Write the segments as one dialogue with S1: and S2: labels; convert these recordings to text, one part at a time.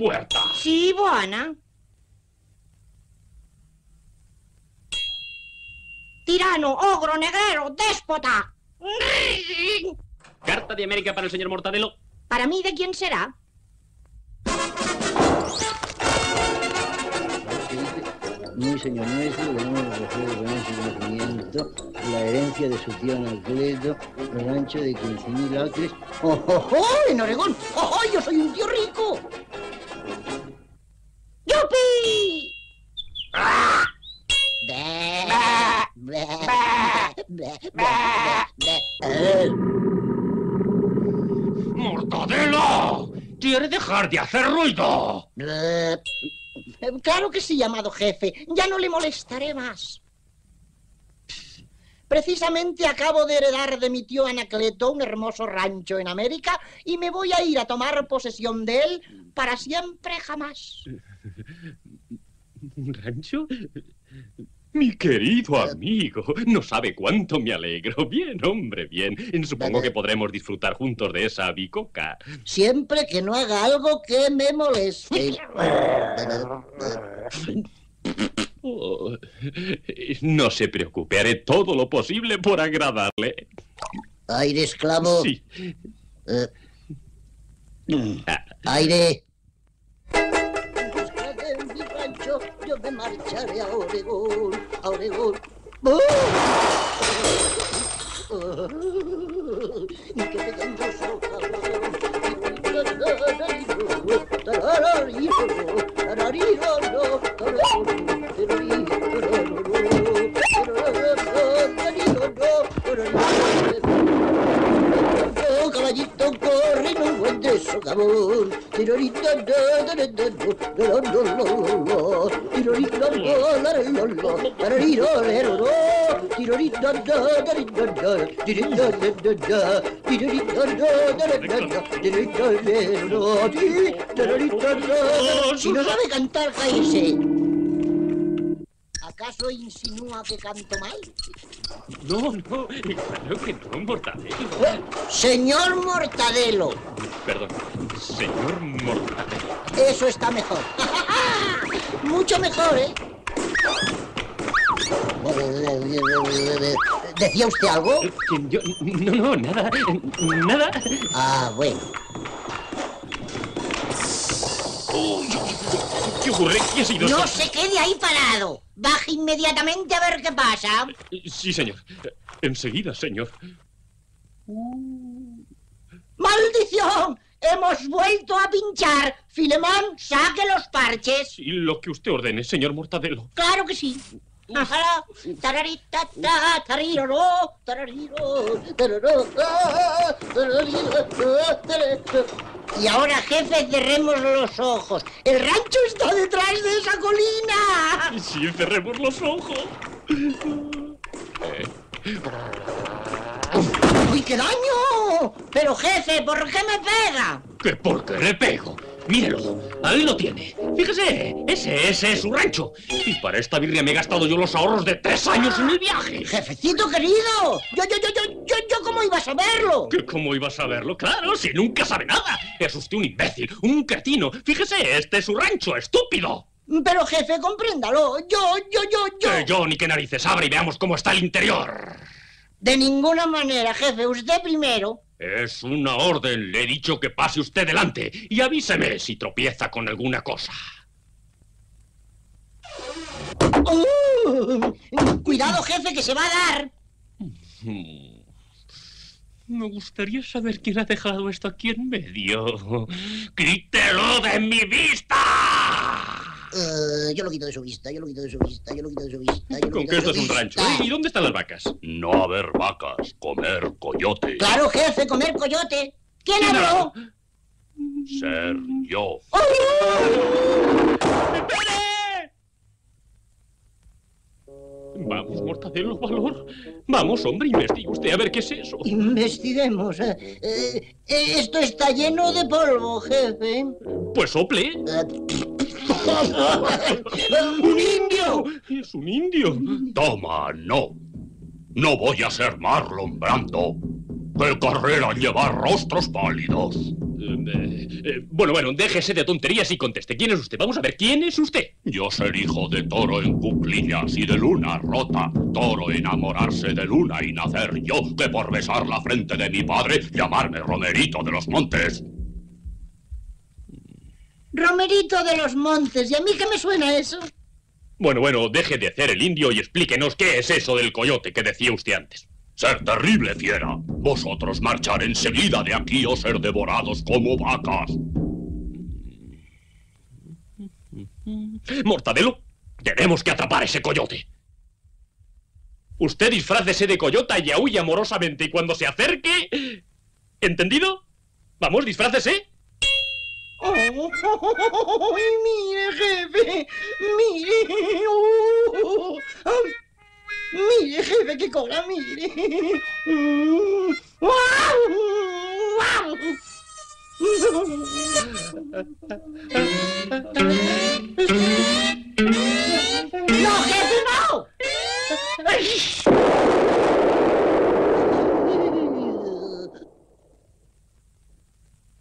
S1: puerta.
S2: Sí, buena. Tirano, ogro, negrero, déspota.
S1: Carta de América para el señor Mortadelo.
S2: ¿Para mí de quién será?
S3: Muy señor nuestro, venimos a recoger con su conocimiento la herencia de su tío Anacleto, el rancho de 15.000 acres.
S4: ¡Oh, oh, oh! ¡En Oregón! ¡Oh, oh! ¡Yo soy un tío rico!
S2: ¡Yupi!
S4: Bleh, bleh, bleh, bleh, bleh. Eh,
S1: ¡Mortadelo! ¡Quiere dejar de hacer ruido!
S4: Claro que sí, amado jefe. Ya no le molestaré más. Precisamente acabo de heredar de mi tío Anacleto un hermoso rancho en América y me voy a ir a tomar posesión de él para siempre jamás.
S1: ¿Un rancho? Mi querido amigo, no sabe cuánto me alegro. Bien, hombre, bien. Supongo que podremos disfrutar juntos de esa bicoca.
S4: Siempre que no haga algo que me moleste.
S1: Oh, no se preocupe, haré todo lo posible por agradarle.
S4: Aire esclavo.
S1: Sí.
S4: Eh,
S1: Ah,
S4: aire. Yo me marcharé a Oregón, a Oregón. ¡Oh! ¡Oh! ¡Qué pegajoso cabrón! Oh, caballito, corre. Si no sabe cantar, cállese. ¿Acaso insinúa que canto mal?
S1: no, no, claro que no, Mortadelo.
S4: Señor Mortadelo,
S1: Perdón, señor Mortadelo.
S4: eso está mejor. Mucho mejor, ¿eh? ¿Decía usted algo?
S1: ¿Quién, yo? No, no, nada, nada.
S4: Ah, bueno.
S1: Oh, ¿Qué ocurre? ¿Qué ha sido
S2: No
S1: esto?
S2: se quede ahí parado. Baje inmediatamente a ver qué pasa.
S1: Sí, señor. Enseguida, señor.
S4: ¡Maldición! ¡Hemos vuelto a pinchar! Filemón, saque los parches.
S1: Y lo que usted ordene, señor Mortadelo.
S4: Claro que sí. Y ahora, jefe, cerremos los ojos. El rancho está detrás de esa colina.
S1: Sí, cerremos los ojos.
S4: ¡Uy, qué daño! Pero, jefe, ¿por qué me pega?
S1: ¿Que por qué le pego? Mírelo, ahí lo tiene. Fíjese, ese, ese es su rancho. Y para esta birria me he gastado yo los ahorros de tres años en el viaje.
S4: Jefecito querido, yo, yo, yo, yo, yo, yo, ¿cómo iba a saberlo?
S1: ¿Que ¿Cómo iba a saberlo? Claro, si nunca sabe nada. Es usted un imbécil, un cretino. Fíjese, este es su rancho, estúpido.
S4: Pero, jefe, compréndalo. Yo, yo, yo, yo.
S1: Que yo ni qué narices abre y veamos cómo está el interior.
S4: De ninguna manera, jefe, usted primero.
S1: Es una orden. Le he dicho que pase usted delante y avíseme si tropieza con alguna cosa.
S4: Uh, cuidado, jefe, que se va a dar.
S1: Hmm. Me gustaría saber quién ha dejado esto aquí en medio. ¡Quítelo de mi vista!
S4: Eh, yo lo quito de su vista, yo lo quito de su vista, yo lo quito de su vista. Yo lo
S1: Con
S4: de
S1: esto es un rancho. ¿Y dónde están las vacas?
S5: No haber vacas, comer coyote.
S4: Claro, jefe, comer coyote. ¿Quién habló?
S5: Ser yo.
S1: Vamos, Mortadelo, valor. Vamos, hombre, investigue usted a ver qué es eso.
S4: Investiguemos. eh, eh, esto está lleno de polvo, jefe.
S1: Pues sople.
S4: ¡Un indio!
S1: Es un indio.
S5: Toma, no. No voy a ser Marlon Brando. ¿Qué carrera llevar rostros pálidos?
S1: Eh, eh, bueno, bueno, déjese de tonterías y conteste. ¿Quién es usted? Vamos a ver, ¿quién es usted?
S5: Yo ser hijo de toro en cuclillas y de luna rota. Toro enamorarse de luna y nacer yo, que por besar la frente de mi padre, llamarme Romerito de los Montes.
S4: Romerito de los Montes. ¿Y a mí qué me suena eso?
S1: Bueno, bueno, deje de hacer el indio y explíquenos qué es eso del coyote que decía usted antes.
S5: Ser terrible fiera. Vosotros marchar enseguida de aquí o ser devorados como vacas.
S1: Mortadelo, tenemos que atrapar a ese coyote. Usted disfrácese de coyota y aúlle amorosamente y cuando se acerque... ¿Entendido? Vamos, disfrácese.
S4: ¡Oh! ¡Mire, jefe! ¡Mire! ¡Oh! ¡Mire, jefe, qué cola! ¡Mire! Mm. ¡Guau! ¡Guau! ¡No, jefe, no!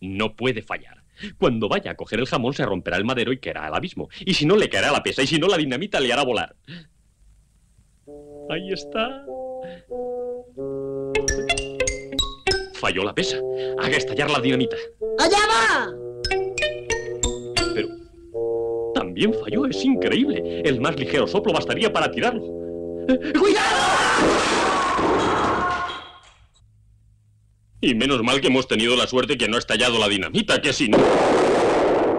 S1: No puede fallar. Cuando vaya a coger el jamón se romperá el madero y caerá al abismo. Y si no, le caerá la pesa. Y si no, la dinamita le hará volar. Ahí está. Falló la pesa. Haga estallar la dinamita.
S4: ¡Allá va!
S1: Pero también falló. Es increíble. El más ligero soplo bastaría para tirarlo. Y menos mal que hemos tenido la suerte que no ha estallado la dinamita, que si no...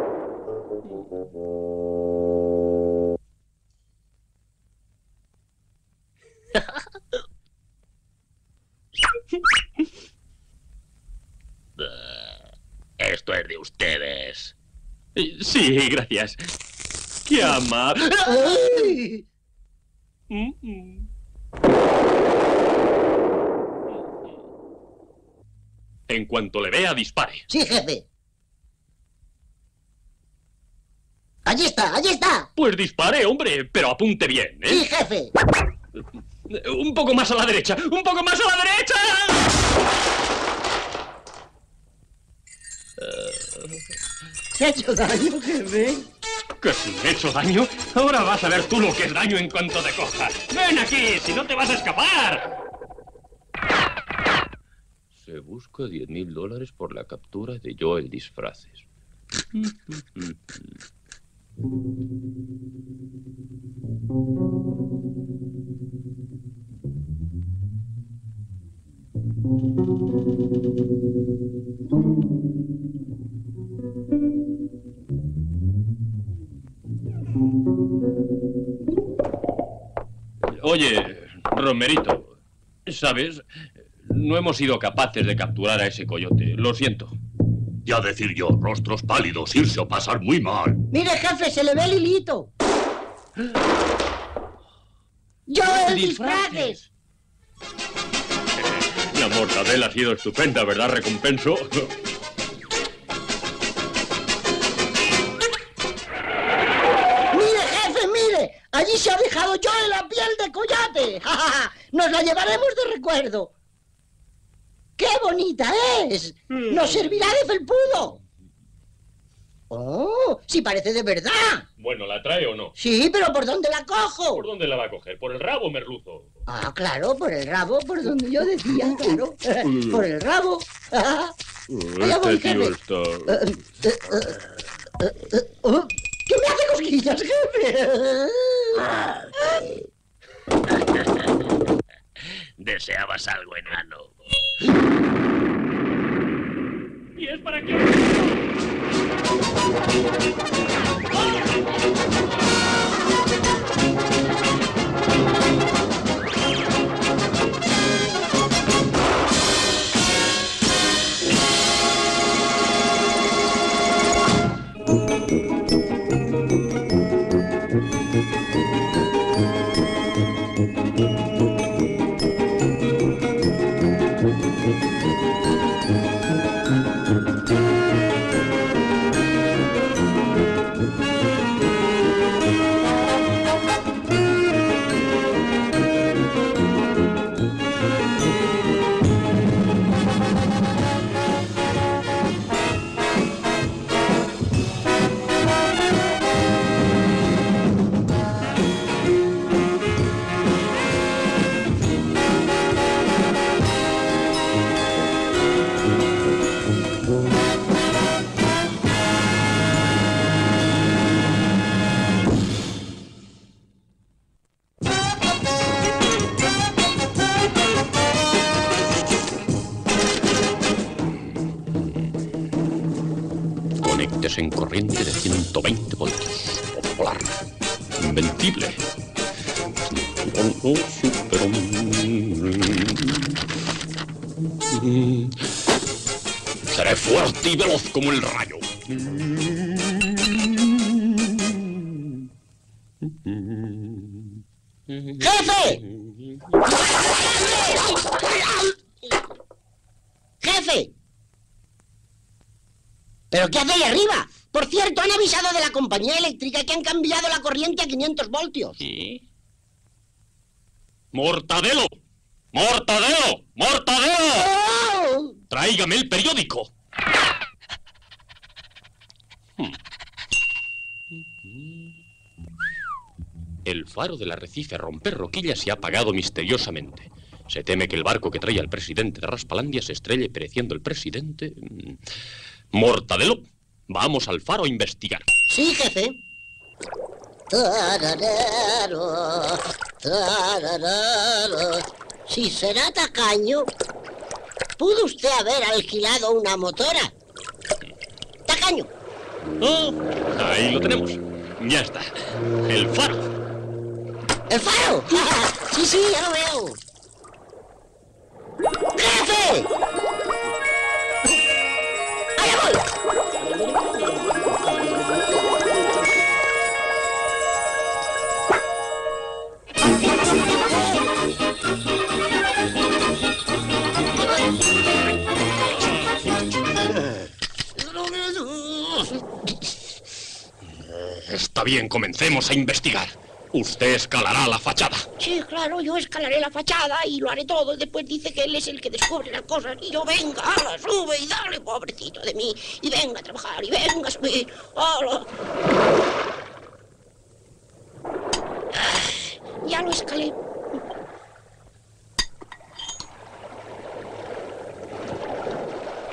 S5: Esto es de ustedes.
S1: Eh, Sí, gracias. ¡Qué amable!
S4: ¡Ay!
S1: Mm, mm. En cuanto le vea, dispare.
S4: Sí, jefe. Allí está, allí está.
S1: Pues dispare, hombre, pero apunte bien,
S4: Sí,
S1: ¿eh?
S4: jefe.
S1: Un poco más a la derecha, un poco más a la derecha.
S4: ¿Se ha hecho daño, jefe?
S1: Que si me he hecho daño, ahora vas a ver tú lo que es daño en cuanto te coja. Ven aquí, si no te vas a escapar se busca 10 mil dólares por la captura de Joel Disfraces. Oye, Romerito, ¿sabes? No hemos sido capaces de capturar a ese coyote. Lo siento.
S5: Ya decir yo, rostros pálidos, irse o pasar muy mal.
S4: Mire, jefe, se le ve el hilito. ¡Yo el disfraces!
S1: La mortadela ha sido estupenda, ¿verdad, recompenso?
S4: ¡Mire, jefe, mire! Allí se ha dejado yo en la piel de coyote. ¡Ja, ja, ja! Nos la llevaremos de recuerdo. ¡Qué bonita es! ¡Nos servirá de felpudo! ¡Oh! ¡Sí parece de verdad!
S1: Bueno, ¿la trae o no?
S4: Sí, pero ¿por dónde la cojo?
S1: ¿Por dónde la va a coger? ¿Por el rabo, merluzo?
S4: Ah, claro, por el rabo, por donde yo decía, claro. Por el rabo. Ah, Allá voy,
S1: Este tío
S4: jefe.
S1: está...
S4: oh, ¿Qué me hace cosquillas, jefe?
S6: Deseabas algo, enano.
S1: ¿Y es para qué? Como el rayo.
S4: ¡Jefe! ¡Jefe! ¿Pero qué hace ahí arriba? Por cierto, han avisado de la compañía eléctrica que han cambiado la corriente a 500 voltios.
S1: ¡Mortadelo! ¡Mortadelo! ¡Mortadelo!
S4: ¡Oh!
S1: Tráigame el periódico. Hmm. El faro del arrecife a romper roquillas se ha apagado misteriosamente. Se teme que el barco que trae al presidente de Raspalandia se estrelle pereciendo el presidente. Mm. Mortadelo, vamos al faro a investigar.
S4: Sí, jefe. Tarararo, tarararo. Si será tacaño, ¿pudo usted haber alquilado una motora? Tacaño.
S1: Oh, ahí lo tenemos. Ya está. El faro.
S4: ¡El faro! sí, sí, ya lo veo. ¡Allá!
S1: Está bien, comencemos a investigar. Usted escalará la fachada.
S4: Sí, claro, yo escalaré la fachada y lo haré todo. Y después dice que él es el que descubre las cosas. Y yo, venga, ala, sube y dale, pobrecito de mí. Y venga a trabajar, y venga a subir. ala. Ah, Ya lo escalé.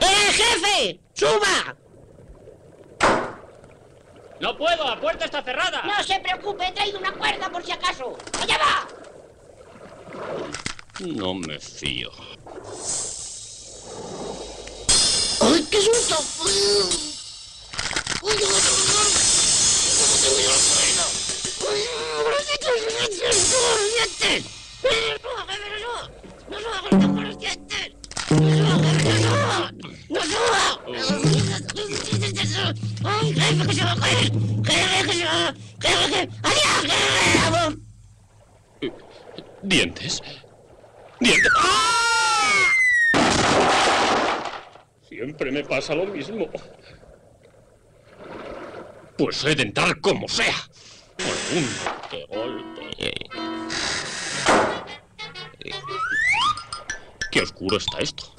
S4: ¡Eh, jefe! ¡Suba!
S1: No puedo, la puerta está cerrada.
S4: No se preocupe, he traído una cuerda por si acaso. ¡Allá va!
S1: No me fío.
S4: ¡Ay, qué susto! ¡Ay, con los dientes! ¡No suba, jefe, no suba! ¡No suba con los dientes! ¡No suba, no suba! ¡No suba! ¡Ay, jefe, que se va a caer! ¡Jefe, que se va! ¡Jefe, que... ¡Adiós, jefe!
S1: Dientes. Dientes. Siempre me pasa lo mismo. Pues he de entrar como sea. Con un golpe. Qué oscuro está esto.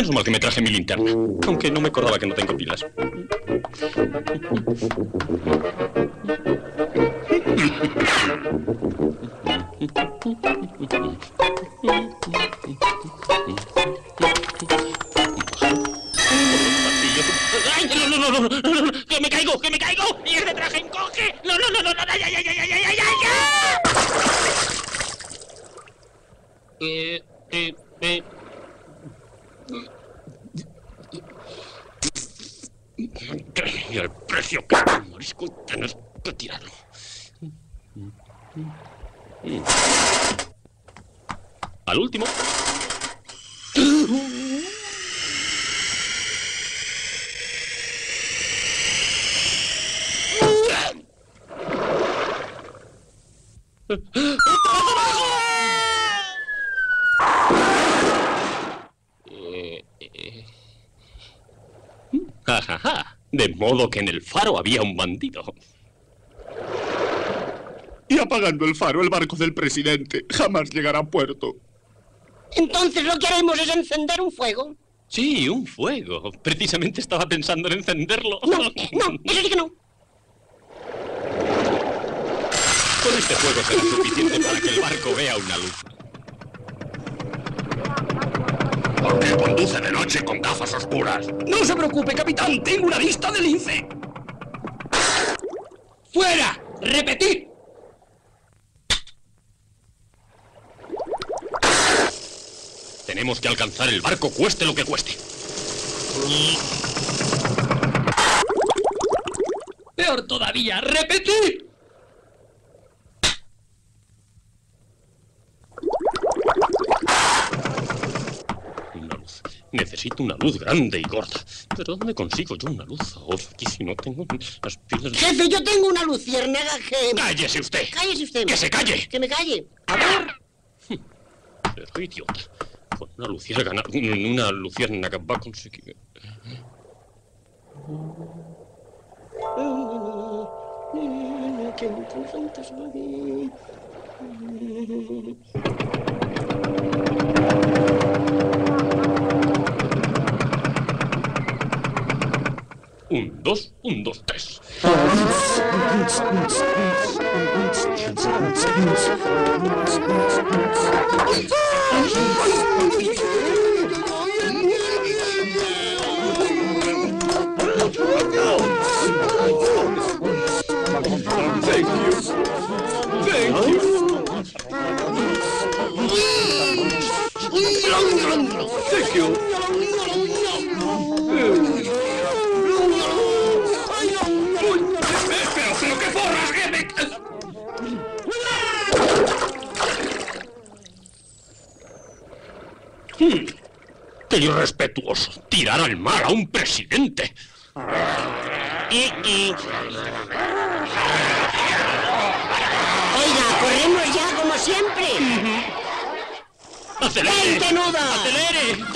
S1: Menos mal que me traje mi linterna. Aunque no me acordaba que no tengo pilas. ¡Ay, no, no, no, no, ¡Que me caigo, que me caigo! ¡Y ese traje encoge! ¡No, no, no, no, no! ¡Ay, ay, ay, ay, ay, ay, ay, ay! Eh, eh, eh. Y el precio que es un marisco tienes que tirarlo. Al último. Eh, eh. Ajaja. De modo que en el faro había un bandido.
S5: Y apagando el faro, el barco del presidente jamás llegará a puerto.
S4: Entonces lo que haremos es encender un fuego.
S1: Sí, un fuego. Precisamente estaba pensando en encenderlo.
S4: No, no, eso sí que no.
S1: Con este fuego será suficiente para que el barco vea una luz.
S5: ¿Por qué conduce de noche con gafas oscuras?
S7: No se preocupe, capitán. Tengo una vista de lince. ¡Fuera! ¡Repetir!
S1: Tenemos que alcanzar el barco cueste lo que cueste.
S7: Peor todavía, repetir.
S1: Una luz. Necesito una luz grande y gorda. Pero ¿dónde consigo yo una luz ahora? Aquí si no tengo las pilas...
S4: Jefe, yo tengo una luciérnaga que...
S1: ¡Cállese usted!
S4: Cállese usted.
S1: ¡Que se calle!
S4: Que me calle. A ver.
S1: Pero idiota. Con una luciérnaga... Una luciérnaga va a conseguir...
S4: Que entra un fantasma aquí.
S1: Un, dos, un, dos, tres. ¡Tirar al mar a un presidente!
S4: Eh, eh. Oiga, corremos ya como siempre.
S1: ¡Acelere!
S4: ¡Veinte nudos!
S1: ¡Acelere!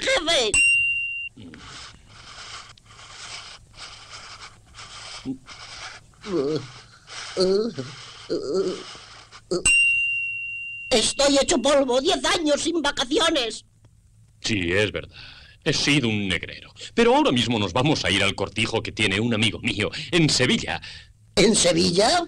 S4: Jefe. Estoy hecho polvo, diez años sin vacaciones.
S1: Sí, es verdad. He sido un negrero. Pero ahora mismo nos vamos a ir al cortijo que tiene un amigo mío en Sevilla.
S4: ¿En Sevilla?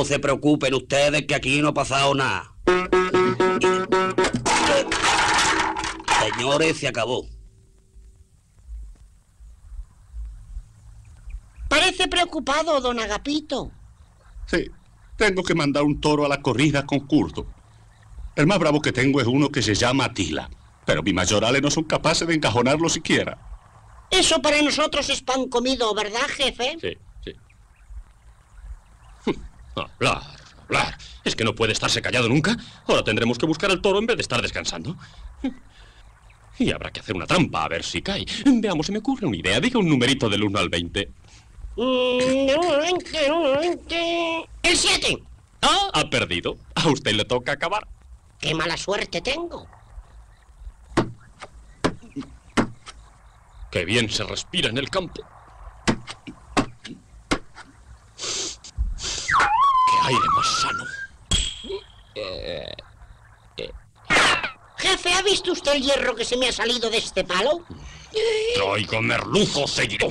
S8: No se preocupen ustedes que aquí no ha pasado nada. Señores, se acabó.
S4: Parece preocupado, don Agapito.
S5: Sí, tengo que mandar un toro a la corrida con Curto. El más bravo que tengo es uno que se llama Atila. Pero mis mayorales no son capaces de encajonarlo siquiera.
S4: Eso para nosotros es pan comido, ¿verdad, jefe?
S1: Sí. Hablar, hablar. ¿Es que no puede estarse callado nunca? Ahora tendremos que buscar al toro en vez de estar descansando. Y habrá que hacer una trampa a ver si cae. Veamos, se me ocurre una idea. Diga un numerito del 1 al 20.
S4: El 7.
S1: Ah, ha perdido. A usted le toca acabar.
S4: ¡Qué mala suerte tengo!
S1: Qué bien se respira en el campo. Aire más sano.
S4: Jefe, ¿ha visto usted el hierro que se me ha salido de este palo?
S1: Traigo merluzo seguido.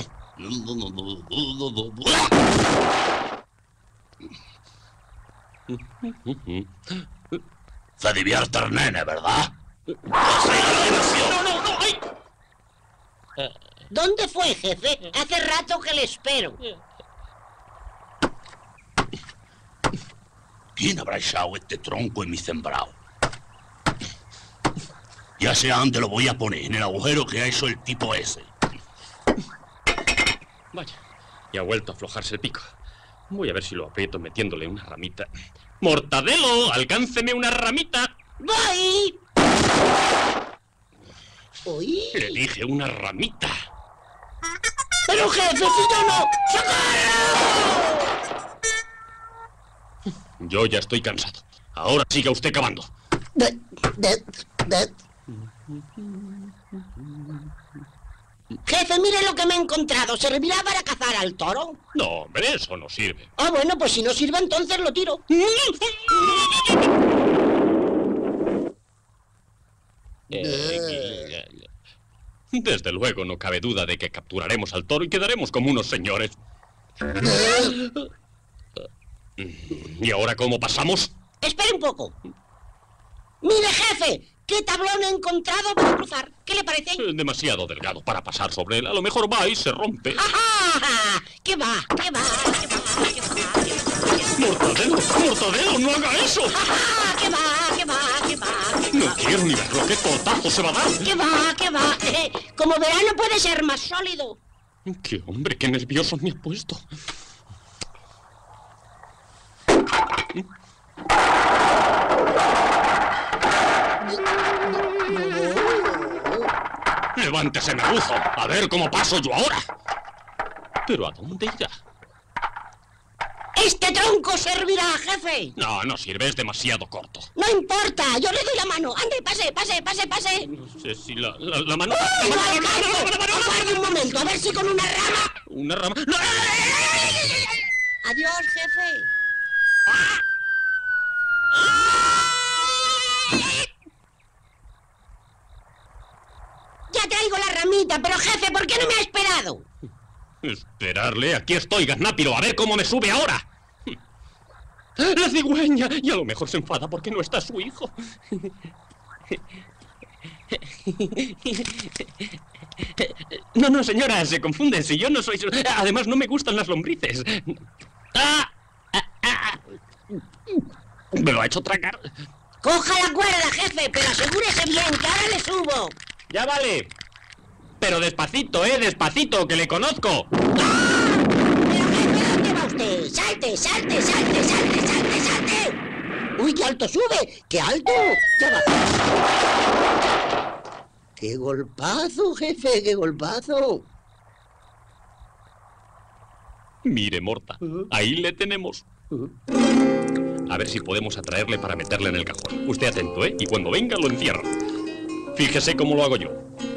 S6: Se divierte el nene, ¿verdad?
S1: No, no, no. ¡Ay!
S4: ¿Dónde fue, jefe? Hace rato que le espero.
S6: ¿Quién habrá echado este tronco en mi sembrado? Ya sé a dónde lo voy a poner, en el agujero que ha hecho el tipo ese.
S1: Vaya, y ha vuelto a aflojarse el pico. Voy a ver si lo aprieto metiéndole una ramita. ¡Mortadelo! ¡Alcánceme una ramita!
S4: ¡Voy! ¡Uy!
S1: Le dije una ramita.
S4: ¡Pero jefe, si yo no! ¡Socorro!
S1: Yo ya estoy cansado. Ahora siga usted cavando.
S4: Jefe, mire lo que me he encontrado. ¿Servirá para cazar al toro?
S1: No, hombre, eso no sirve.
S4: Ah, bueno, pues si no sirve, entonces lo tiro.
S1: Desde luego no cabe duda de que capturaremos al toro y quedaremos como unos señores. ¿Y ahora cómo pasamos?
S4: Espere un poco. Mire, jefe, ¿qué tablón he encontrado para cruzar? ¿Qué le parece?
S1: Demasiado delgado para pasar sobre él. A lo mejor va y se rompe.
S4: ¡Ajá! ¿Qué va? ¿Qué va? ¿Qué va? ¿Qué va? ¿Qué va?
S1: ¡Mortadelo! ¡Mortadelo! ¡No haga eso!
S4: ¡Ajá! ¿Qué va? ¿Qué va? ¿Qué va? ¿Qué
S1: No
S4: va?
S1: quiero ni verlo. ¡Qué tortazo se va a dar!
S4: ¿Qué va? ¿Qué va? Eh, como verá, no puede ser más sólido.
S1: ¡Qué hombre! ¡Qué nervioso me ha puesto! ¡Levántese, merluzo! A ver cómo paso yo ahora. ¿Pero a dónde irá?
S4: Este tronco servirá, jefe.
S1: No, no sirve, es demasiado corto.
S4: No importa, yo le doy la mano. Ande, pase, pase, pase, pase.
S1: No sé si la, la, la mano...
S4: ¡Uy, no un momento, a ver si con una rama.
S1: Una rama... ¡No!
S4: Adiós, jefe. Ya traigo la ramita, pero jefe, ¿por qué no me ha esperado?
S1: Esperarle, aquí estoy, Gaznápiro, a ver cómo me sube ahora. La cigüeña, y a lo mejor se enfada porque no está su hijo. No, no, señora, se confunde. Si yo no soy... Además, no me gustan las lombrices. ¡Ah! ¡Ah! ¡Ah! Me lo ha hecho tragar.
S4: Coja la cuerda, jefe, pero asegúrese bien, que ahora le subo.
S1: Ya vale. Pero despacito, ¿eh? Despacito, que le conozco.
S4: Pero jefe, ¿dónde va usted? Salte, salte, salte, salte, salte, salte. Uy, qué alto sube, qué alto. Ya va. Qué golpazo, jefe, qué golpazo.
S1: Mire, Morta, ahí le tenemos. A ver si podemos atraerle para meterle en el cajón. Usted atento, ¿eh? Y cuando venga lo encierra. Fíjese cómo lo hago yo.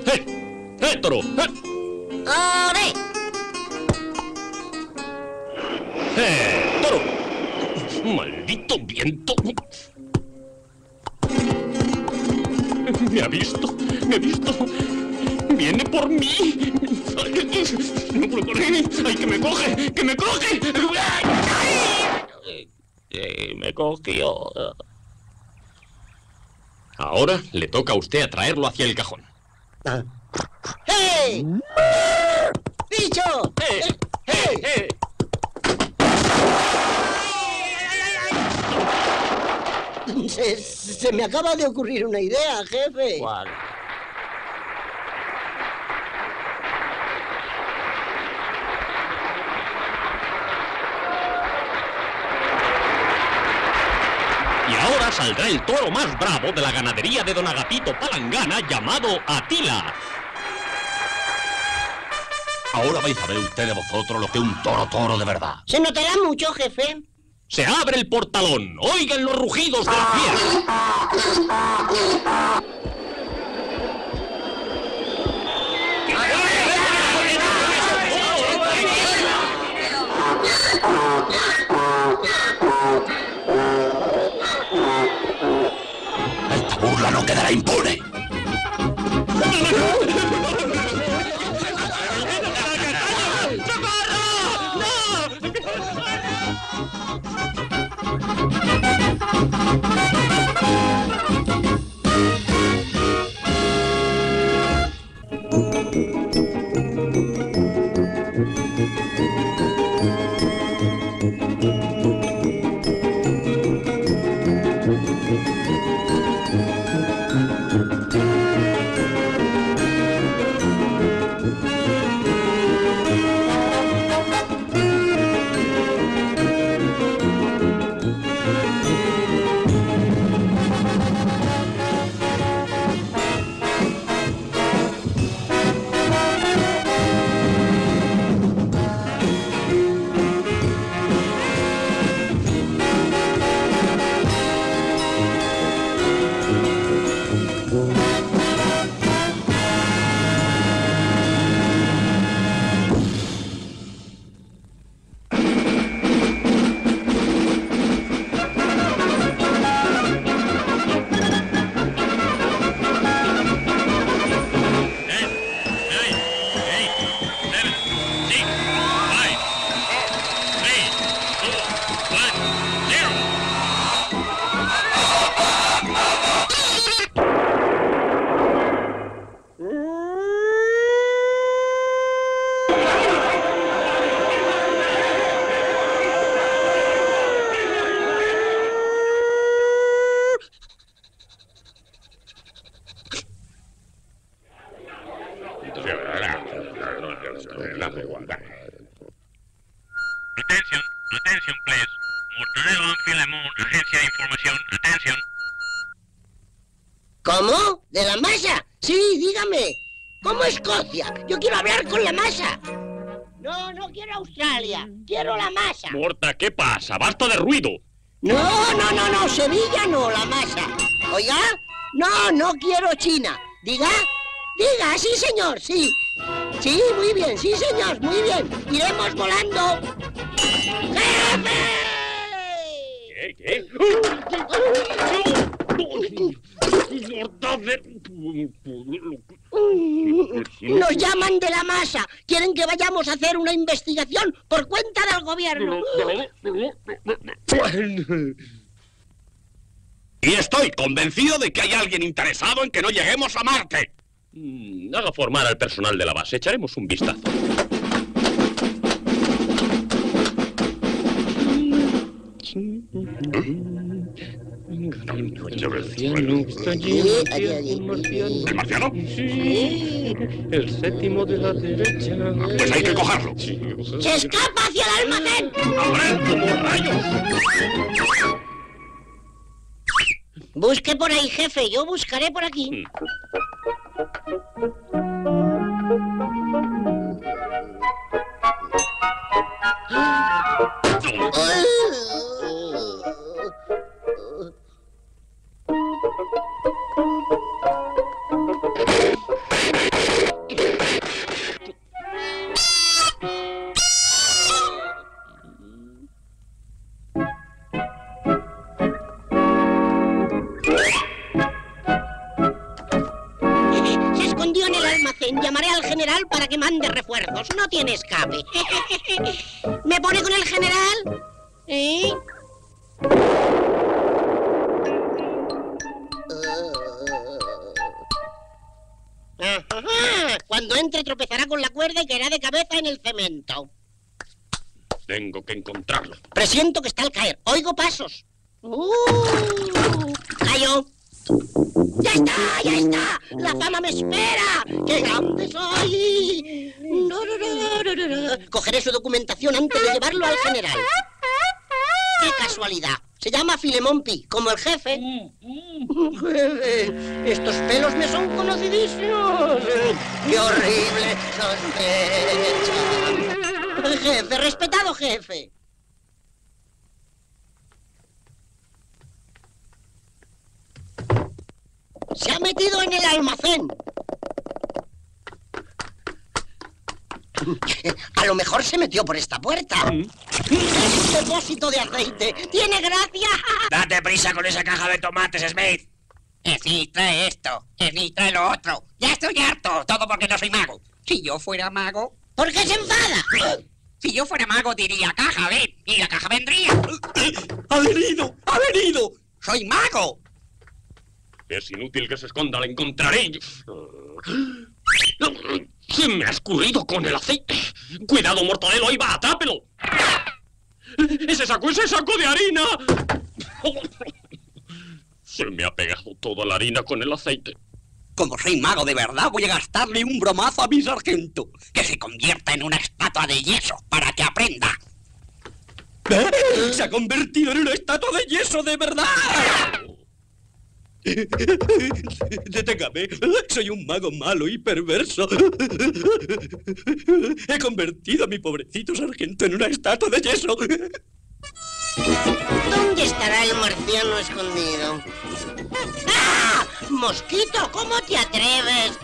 S1: ¡Eh! ¡Eh, toro! ¡Eh!
S4: ¡Ore!
S1: ¡Eh, toro! ¡Maldito viento! Me ha visto, me ha visto. Viene por mí. No puedo correr. ¡Ay, que me coge! ¡Que me coge! ¡Ay! Eh, me cogió. Ahora le toca a usted atraerlo hacia el cajón.
S4: ¡Hey! ¡Bicho!
S1: ¡Eh! ¡Eh! ¡Eh!
S4: Se, se me acaba de ocurrir una idea, jefe.
S1: ¿Cuál? Y ahora saldrá el toro más bravo de la ganadería de don Agapito Palangana llamado Atila.
S6: Ahora vais a ver ustedes vosotros lo que es un toro toro de verdad.
S4: ¿Se notará mucho, jefe?
S1: Se abre el portalón. Oigan los rugidos de la fiera.
S6: Esta burla no quedará impune.
S9: Attention, attention, please. Mortadelo and Filemón, Agencia de Información, attention.
S4: ¿Cómo? ¿De la masa? Sí, dígame. ¿Cómo Escocia? Yo quiero hablar con la masa. No, no quiero Australia. Quiero la masa.
S1: Morta, ¿qué pasa? ¡Basta de ruido!
S4: No, no, no, no. Sevilla no, la masa. Oiga. No, no quiero China. Diga. Diga, sí, señor, sí. Sí, muy bien, sí, señor, muy bien. Iremos volando.
S1: ¿Qué? ¿Qué?
S4: Nos llaman de la masa. Quieren que vayamos a hacer una investigación por cuenta del gobierno.
S6: Y estoy convencido de que hay alguien interesado en que no lleguemos a Marte.
S1: Mm, Haga formar al personal de la base. Echaremos un vistazo.
S6: ¿El marciano?
S1: Sí, el séptimo de la derecha.
S6: Pues hay que cogerlo.
S4: ¡Se escapa hacia el almacén!
S1: ¡Ahora como rayos!
S4: Busque por ahí, jefe. Yo buscaré por aquí. Llamaré al general para que mande refuerzos. No tiene escape. ¿Me pone con el general? Ajá. Cuando entre tropezará con la cuerda y caerá de cabeza en el cemento.
S1: Tengo que encontrarlo.
S4: Presiento que está al caer. Oigo pasos. ¡Uh! ¡Cayó! ¡Ya está! ¡Ya está! ¡La fama me espera! ¡Qué grande soy! No, no, no, no, no, no. Cogeré su documentación antes de llevarlo al general. ¡Qué casualidad! Se llama Filemón Pi, como el jefe. Jefe, estos pelos me son conocidísimos. ¡Qué horrible sospecha! Jefe, respetado jefe. Se ha metido en el almacén. A lo mejor se metió por esta puerta. Es un depósito de aceite. ¿Tiene gracia?
S10: Date prisa con esa caja de tomates, Smith.
S8: Esni, trae esto. Esni, trae lo otro. Ya estoy harto. Todo porque no soy mago. Si yo fuera mago...
S4: ¿Por qué se enfada?
S8: Si yo fuera mago diría caja, ven. Y la caja vendría.
S10: ¡Ha venido! ¡Ha venido!
S8: ¡Soy mago!
S1: Es inútil que se esconda, la encontraré. Se me ha escurrido con el aceite. Cuidado, mortadelo, ahí va, atrápelo. Ese saco, ese saco de harina. Se me ha pegado toda la harina con el aceite.
S10: Como soy mago de verdad, voy a gastarle un bromazo a mi sargento.
S8: Que se convierta en una estatua de yeso para que aprenda.
S10: ¡Eh! ¡Se ha convertido en una estatua de yeso de verdad! Deténgame. Soy un mago malo y perverso. He convertido a mi pobrecito sargento en una estatua de yeso.
S4: ¿Dónde estará el marciano escondido? ¡Ah! ¡Mosquito! ¿Cómo te atreves?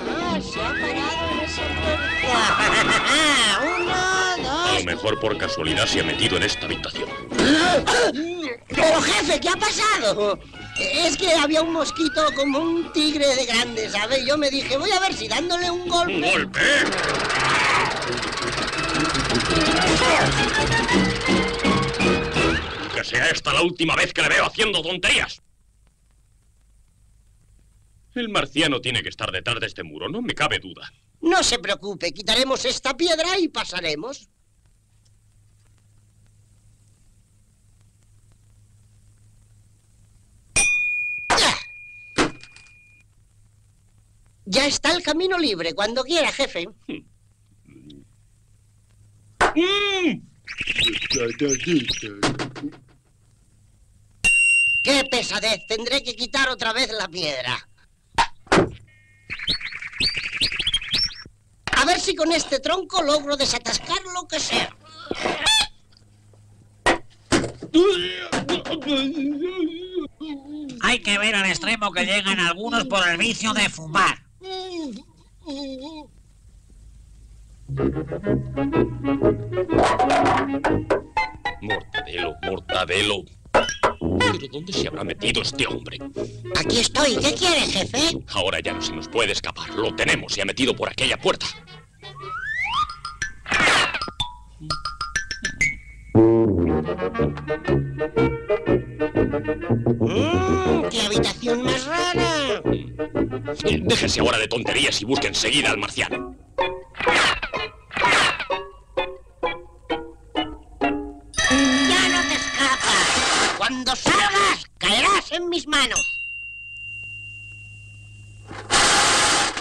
S4: Ah, se ha parado en esa puerta. Uno,
S1: A lo
S4: dos.
S1: mejor por casualidad se ha metido en esta habitación.
S4: Pero jefe, ¿qué ha pasado? Es que había un mosquito como un tigre de grande, ¿sabe? Yo me dije, voy a ver si dándole un
S1: ¡Un
S4: golpe.
S1: golpe! Que sea esta la última vez que le veo haciendo tonterías. El marciano tiene que estar detrás de este muro, no me cabe duda.
S4: No se preocupe, quitaremos esta piedra y pasaremos. Ya está el camino libre, cuando quiera, jefe. ¡Qué pesadez! Tendré que quitar otra vez la piedra. A ver si con este tronco logro desatascar lo que sea.
S8: Hay que ver al extremo que llegan algunos por el vicio de fumar.
S1: Mortadelo, mortadelo. ¿Pero dónde se habrá metido este hombre?
S4: Aquí estoy. ¿Qué quiere, jefe?
S1: Ahora ya no se nos puede escapar. Lo tenemos, se ha metido por aquella puerta.
S4: Mm, ¡Qué habitación más rara!
S1: Déjense ahora de tonterías y busquen enseguida al marciano.
S4: ¡Ya no te escapas! Cuando salgas, caerás en mis manos.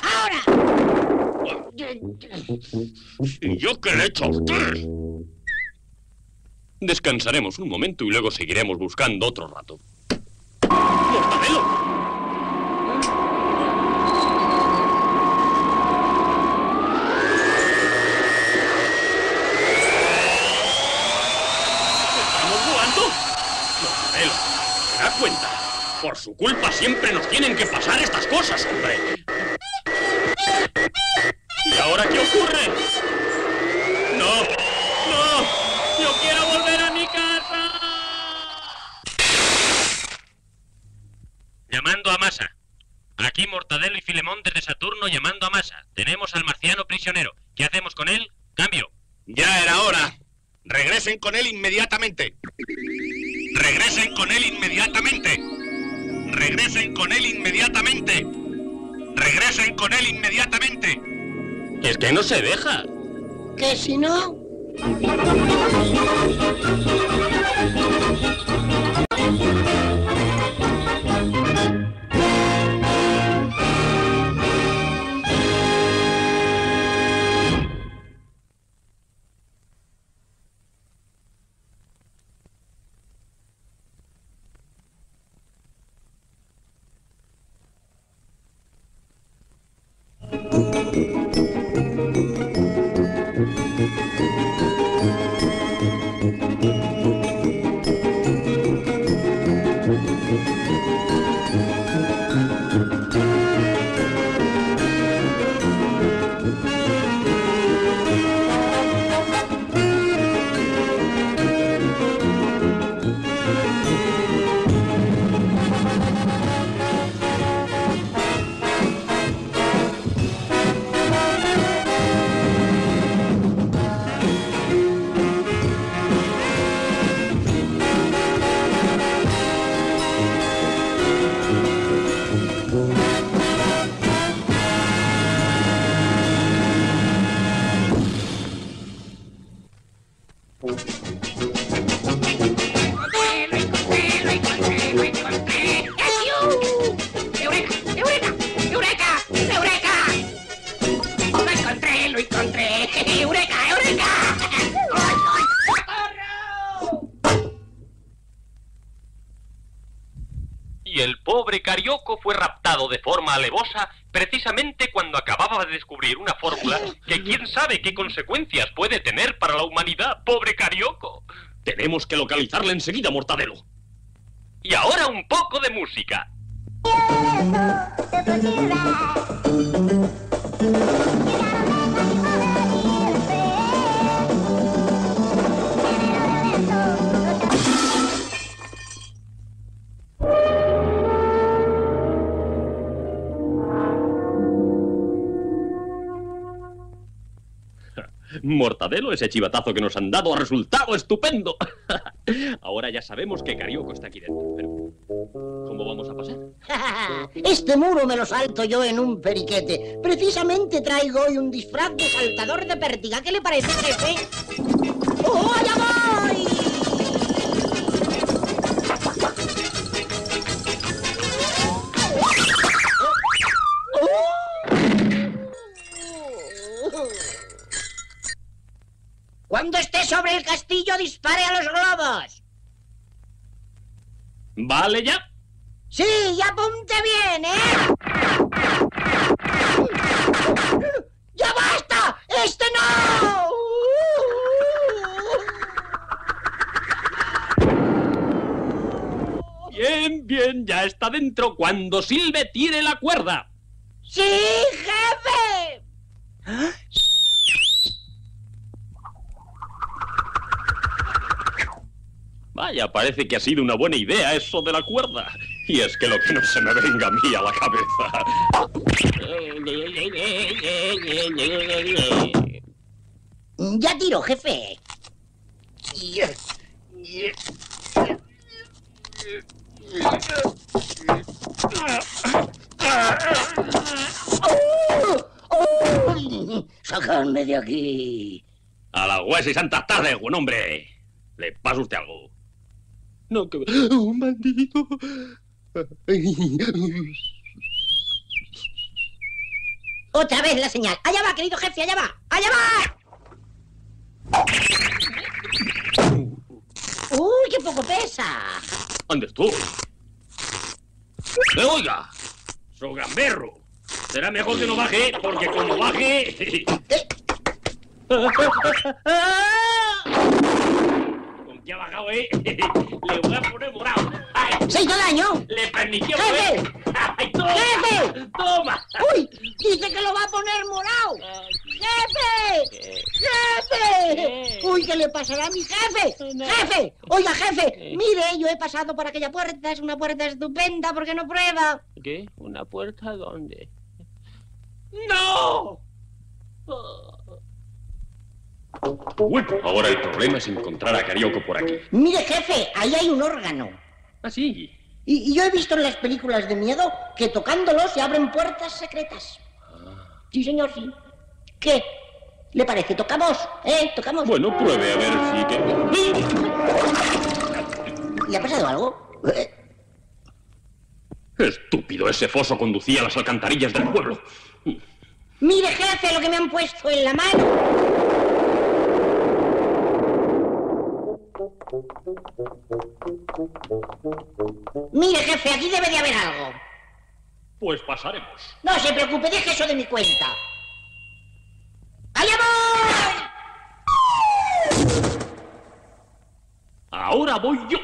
S4: ¡Ahora!
S1: ¿Y yo qué le he hecho a usted? Descansaremos un momento y luego seguiremos buscando otro rato. ¡Mortadelo! ¿Estamos jugando? Mortadelo, ¿se da cuenta? Por su culpa siempre nos tienen que pasar estas cosas, hombre. ¿Y ahora qué ocurre? ¡No! ¡Yo quiero volver a mi casa!
S9: Llamando a Masa. Aquí Mortadelo y Filemón desde Saturno llamando a Masa. Tenemos al marciano prisionero. ¿Qué hacemos con él? Cambio.
S6: Ya era hora. Regresen con él inmediatamente. Regresen con él inmediatamente. Regresen con él inmediatamente. Regresen con él inmediatamente.
S1: Es que no se deja.
S4: Que si no.
S1: Qué consecuencias puede tener para la humanidad. ¡Pobre Carioco! Tenemos que localizarle enseguida, Mortadelo. Y ahora un poco de música. Mortadelo, ese chivatazo que nos han dado ha resultado estupendo. Ahora ya sabemos que Carioco está aquí dentro, pero ¿cómo vamos a pasar?
S4: Este muro me lo salto yo en un periquete. Precisamente traigo hoy un disfraz de saltador de pértiga. ¿Qué le parece, jefe? ¡Oh, allá voy! Cuando esté sobre el castillo, dispare a los globos.
S1: Vale ya.
S4: Sí, y apunte bien, ¿eh? ¡Ya basta! ¡Este no!
S1: Bien, bien, ya está dentro. Cuando Silve tire la cuerda.
S4: ¡Sí, jefe!
S1: Vaya, parece que ha sido una buena idea eso de la cuerda. Y es que lo que no se me venga a mí a la cabeza.
S4: Ya tiro, jefe. ¡Oh! ¡Oh!
S3: ¡Sacadme de aquí!
S1: A la huesa y santas tardes, buen hombre. Le pasa usted algo. No, que... Un bandido.
S4: Otra vez la señal. Allá va, querido jefe, allá va. Allá va. Uy, qué poco pesa.
S1: ¿Dónde estoy? ¡Me oiga! ¡Su gamberro! Será mejor que no baje, porque como baje... ¿eh? Le voy a poner morado. ¡Ay!
S4: ¿Se hizo daño?
S1: ¡Le permitió,
S4: ¡Jefe!
S1: ¿eh? ¡Ay, toma!
S4: ¡Jefe!
S1: ¡Toma!
S4: ¡Uy! Dice que lo va a poner morado. ¡Jefe! ¡Jefe! ¡Uy, qué le pasará a mi jefe! ¡Jefe! Oiga, jefe, mire, yo he pasado por aquella puerta, es una puerta estupenda, ¿por qué no prueba?
S1: ¿Qué? ¿Una puerta dónde? ¡No! Bueno, ahora el problema es encontrar a Carioco por aquí.
S4: Mire, jefe, ahí hay un órgano.
S1: ¿Ah, sí?
S4: Y, y yo he visto en las películas de miedo que tocándolo se abren puertas secretas. Sí, señor, sí. ¿Qué? ¿Le parece? ¿Tocamos? ¿Eh? ¿Tocamos?
S1: Bueno, pruebe a ver si... Que...
S4: ¿Le ha pasado algo? Eh,
S1: Estúpido, ese foso conducía a las alcantarillas del pueblo.
S4: Mire, jefe, lo que me han puesto en la mano. Mire, jefe, aquí debe de haber algo.
S1: Pues pasaremos.
S4: No se preocupe, deje eso de mi cuenta. ¡Allá voy!
S1: Ahora voy yo.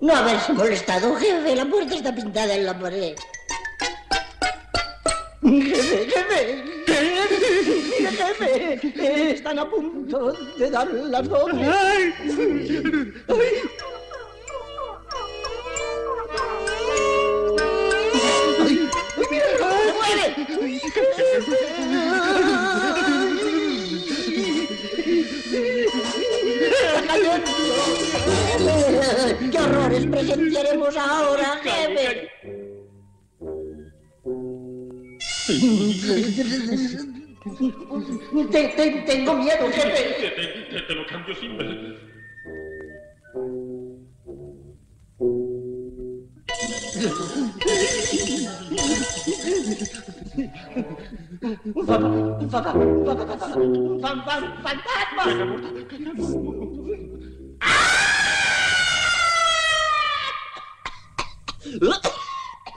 S4: No haberse molestado, jefe. La puerta está pintada en la pared. Jefe, jefe. Jefe. Están a punto de dar las doce. ¡Ay! ¡Ay! ¡Ay, mira! ¡Se mueve! ¡Qué horrores presenciaremos ahora, jefe! Te- te- tengo miedo, jefe.
S1: Te, te lo cambio sin ver.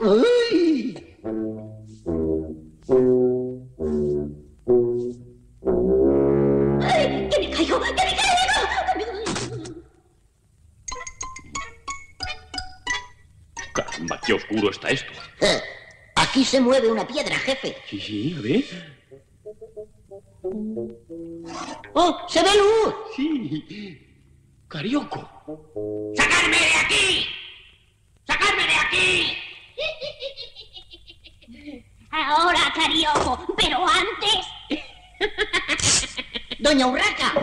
S4: ¡Ay!
S11: ¡Ay!
S1: Qué oscuro está esto.
S4: Eh, Aquí se mueve una piedra, jefe.
S1: Sí, sí, a ver.
S4: ¡Oh! ¡Se ve luz!
S1: Sí. Carioco.
S12: ¡Sacadme de aquí! ¡Sacadme de aquí!
S11: Ahora, Carioco, pero antes...
S4: ¡Doña Urraca!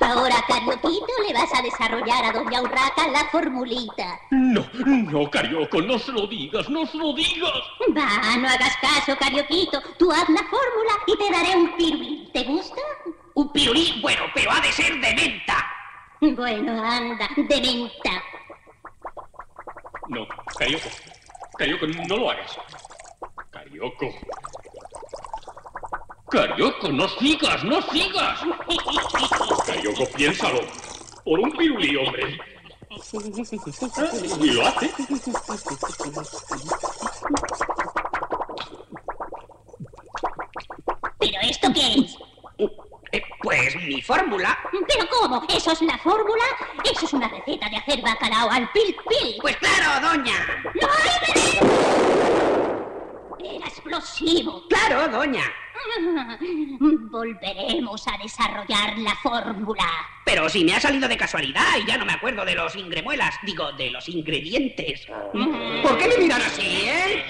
S11: Ahora, Carioquito, le vas a desarrollar a Doña Urraca la formulita.
S1: No, no, Carioco, no se lo digas, no se lo digas.
S11: Va, no hagas caso, Carioquito. Tú haz la fórmula y te daré un pirulí. ¿Te gusta?
S12: Un pirulí, bueno, pero ha de ser de menta.
S11: Bueno, anda, de menta.
S1: No, Carioco. Carioco, no lo hagas. Carioco. Carioco, no sigas, no sigas. Carioco, piénsalo. Por un pirulí, hombre. Y lo hace.
S11: ¿Pero esto qué es?
S12: Eh, pues mi fórmula.
S11: ¿Pero cómo? ¿Eso es la fórmula? Eso es una receta de hacer bacalao al pil pil.
S12: Pues claro, doña.
S11: ¡No hay! Era explosivo.
S12: Claro, doña.
S11: Volveremos a desarrollar la fórmula.
S12: Pero si me ha salido de casualidad y ya no me acuerdo de los ingremuelas, digo, de los ingredientes. ¿Por qué me miran así, eh?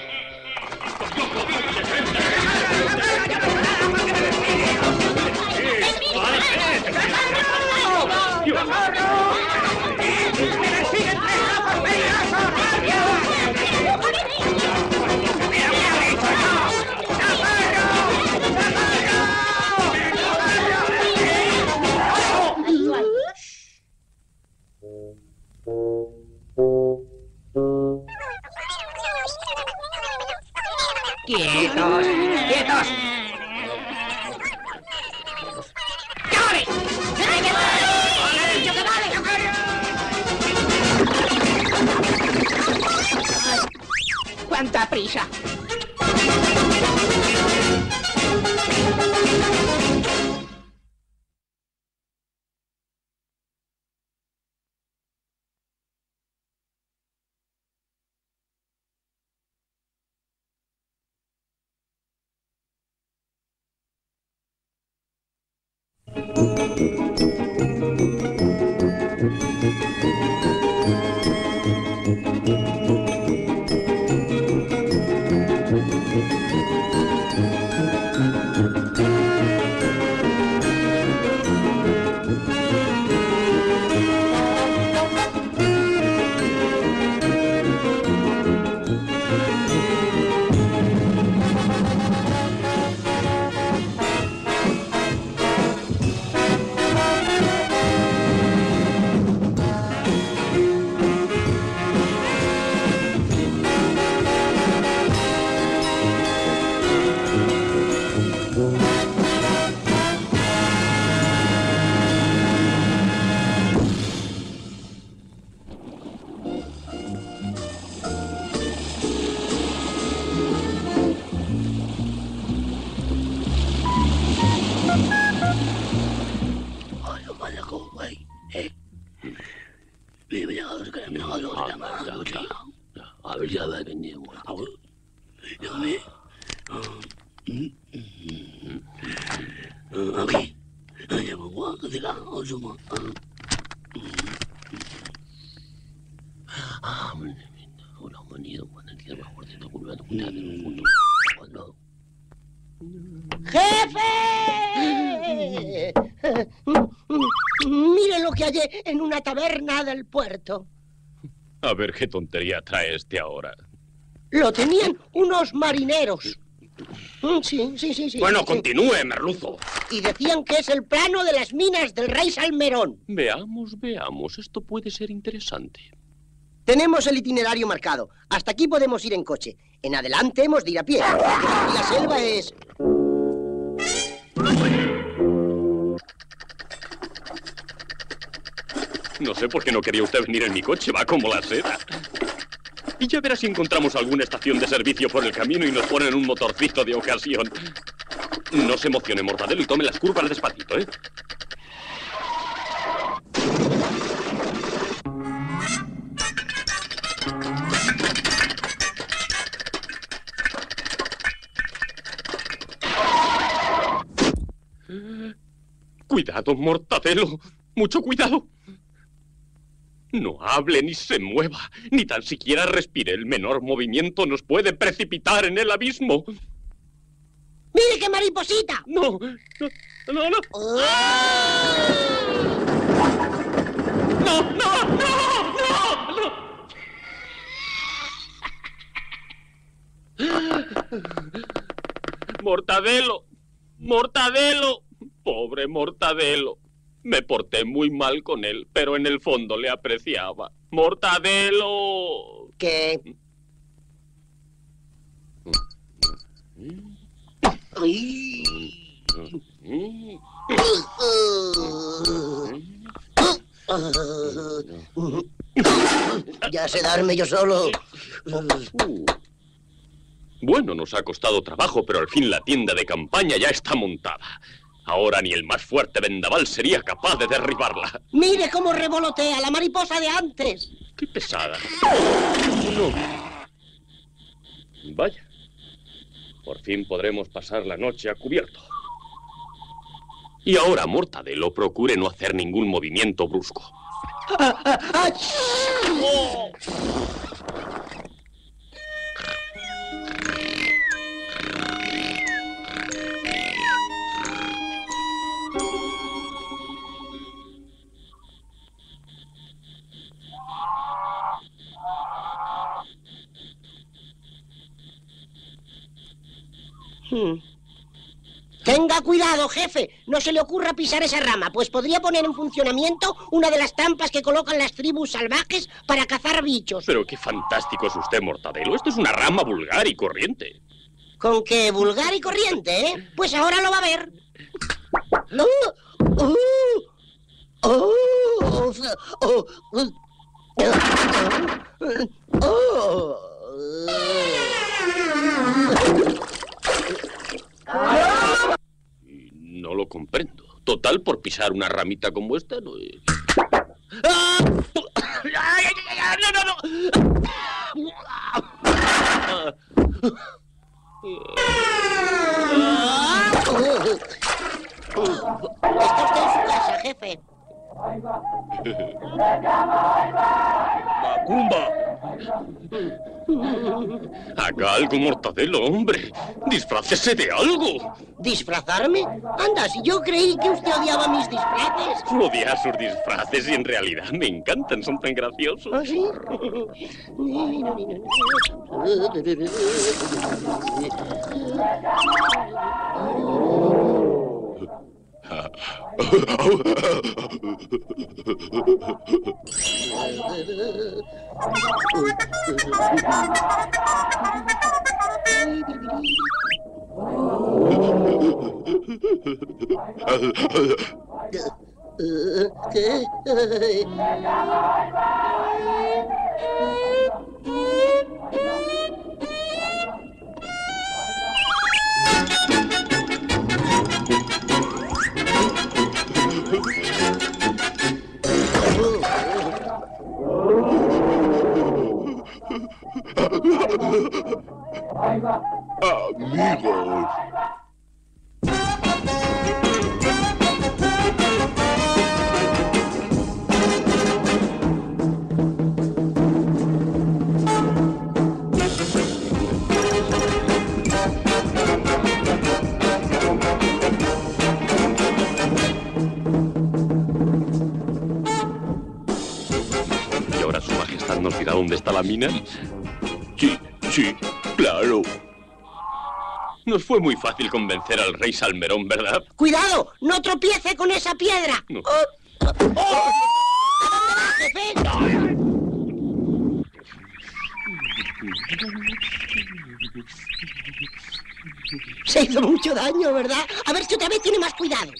S4: ¡Jefe! Mire lo que hallé en una taberna del puerto.
S1: A ver qué tontería trae este ahora.
S4: Lo tenían unos marineros. Mm, Sí, sí, sí, sí.
S1: Bueno,
S4: sí.
S1: continúe, merluzo.
S4: Y decían que es el plano de las minas del rey Salmerón.
S1: Veamos, veamos. Esto puede ser interesante.
S4: Tenemos el itinerario marcado. Hasta aquí podemos ir en coche. En adelante hemos de ir a pie. Y la selva es...
S1: No sé por qué no quería usted venir en mi coche. Va como la seda. Y ya verá si encontramos alguna estación de servicio por el camino y nos ponen un motorcito de ocasión. No se emocione, Mortadelo, y tome las curvas despacito, ¿eh? Cuidado, Mortadelo. Mucho cuidado. No hable ni se mueva, ni tan siquiera respire. El menor movimiento nos puede precipitar en el abismo.
S4: ¡Mire qué mariposita!
S1: No, no, no, no. No, no, no, no, no. Mortadelo, Mortadelo, pobre Mortadelo. Me porté muy mal con él, pero en el fondo le apreciaba. Mortadelo.
S4: ¿Qué? Ya sé darme yo solo.
S1: Bueno, nos ha costado trabajo, pero al fin la tienda de campaña ya está montada. Ahora ni el más fuerte vendaval sería capaz de derribarla.
S4: Mire cómo revolotea la mariposa de antes.
S1: Qué pesada. No. Vaya. Por fin podremos pasar la noche a cubierto. Y ahora, Mortadelo, procure no hacer ningún movimiento brusco.
S4: Hmm. Tenga cuidado, jefe. No se le ocurra pisar esa rama, pues podría poner en funcionamiento una de las trampas que colocan las tribus salvajes para cazar bichos.
S1: Pero qué fantástico es usted, Mortadelo. Esto es una rama vulgar y corriente.
S4: ¿Con qué vulgar y corriente, eh? Pues ahora lo va a ver. Uh, uh, uh, uh,
S1: No lo comprendo. Total, por pisar una ramita como esta, no es...
S4: ¡No, no, no! Está usted en su casa, jefe.
S1: ¡Macumba! Haga algo, Mortadelo, hombre. Disfrácese de algo.
S4: ¿Disfrazarme? Anda, si yo creí que usted odiaba mis disfraces.
S1: Odia sus disfraces y en realidad me encantan, son tan graciosos.
S4: ¿Ah, sí?
S1: Okay. Oh.
S5: Sí, sí, claro.
S1: Nos fue muy fácil convencer al rey Salmerón, ¿verdad?
S4: ¡Cuidado! ¡No tropiece con esa piedra!
S1: No.
S4: Oh, oh, oh. ¿A dónde va, jefe? Se hizo mucho daño, ¿verdad? A ver si otra vez tiene más cuidado.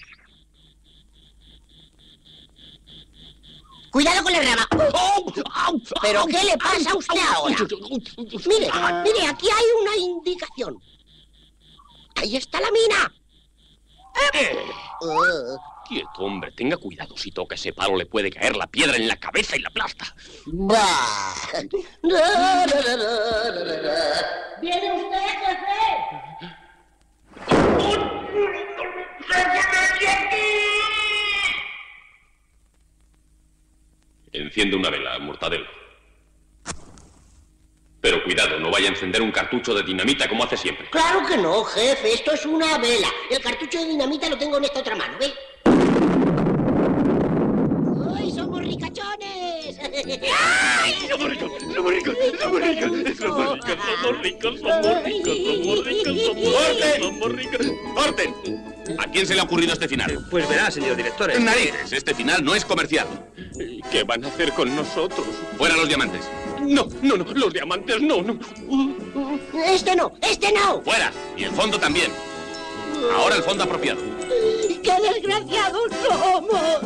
S4: Cuidado con la rama. ¿Pero qué le pasa a usted ahora? Mire, mire, aquí hay una indicación. Ahí está la mina. Uh,
S1: Quieto, hombre, tenga cuidado. Si toca ese palo le puede caer la piedra en la cabeza y la aplasta.
S4: bah. La, la, la, la, la, la, la. ¿Viene usted, jefe?
S1: Enciende una vela, Mortadelo. Pero cuidado, no vaya a encender un cartucho de dinamita como hace siempre.
S4: Claro que no, jefe. Esto es una vela. El cartucho de dinamita lo tengo en esta otra mano, ¿ve? ¡Ay, somos ricachones! ¡Ay!
S1: ¡Somos ricos! ¡Somos ricos! ¡Somos ricos! ¡Somos ricos! ¡Somos ricos! ¡Somos ricos! ¡Somos ricos! ¡Somos ¡Somos ricos!
S6: ¡Orden! ¿A quién se le ha ocurrido este final?
S13: Pues verá, señor director. es-
S6: Narices, este final no es comercial.
S1: ¿Qué van a hacer con nosotros?
S6: Fuera los diamantes.
S1: No, no, no, los diamantes no, no.
S4: ¡Este no! ¡Este no!
S6: Fuera. Y el fondo también. Ahora el fondo apropiado.
S4: ¡Qué desgraciados somos!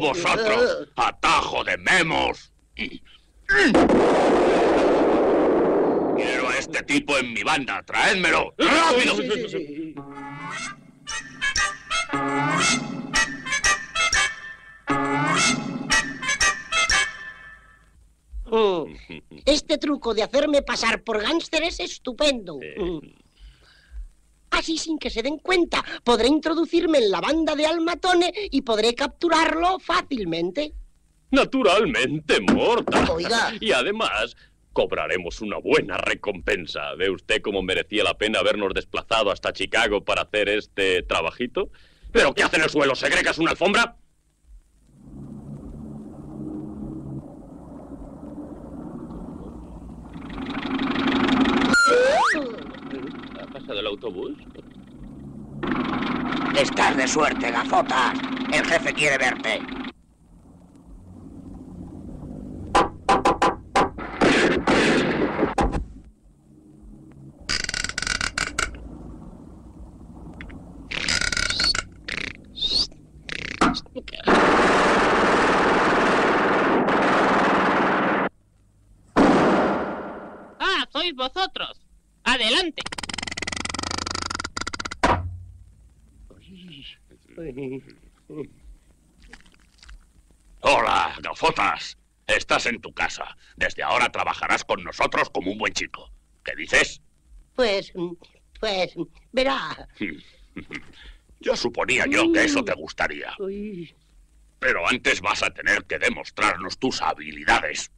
S6: Vosotros, atajo de memos. Quiero a este tipo en mi banda, traédmelo. ¡Rápido!
S4: Mm. Este truco de hacerme pasar por gánster es estupendo. Así sin que se den cuenta, podré introducirme en la banda de Almatone y podré capturarlo fácilmente.
S1: Naturalmente, Morta.
S4: Oiga.
S1: Y además, cobraremos una buena recompensa. ¿Ve usted cómo merecía la pena habernos desplazado hasta Chicago para hacer este trabajito? ¿Pero qué hace en el suelo? ¿Se cree que es una alfombra? ¿Ha pasado el autobús?
S12: Estás de suerte, gafotas. El jefe quiere verte.
S13: Ah, sois vosotros. Adelante.
S6: Hola, gafotas. Estás en tu casa. Desde ahora trabajarás con nosotros como un buen chico. ¿Qué dices?
S4: Pues, pues, verá.
S6: Ya suponía yo que eso te gustaría. Pero antes vas a tener que demostrarnos tus habilidades.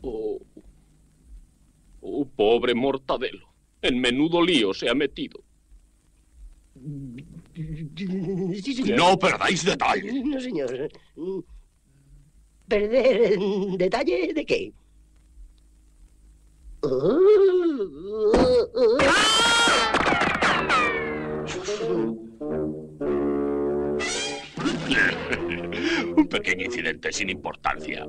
S1: Oh. Oh, pobre Mortadelo. En menudo lío se ha metido.
S4: Sí, señor.
S6: No perdáis detalle.
S4: No, señor. ¿Perder detalle de qué?
S6: Un pequeño incidente sin importancia.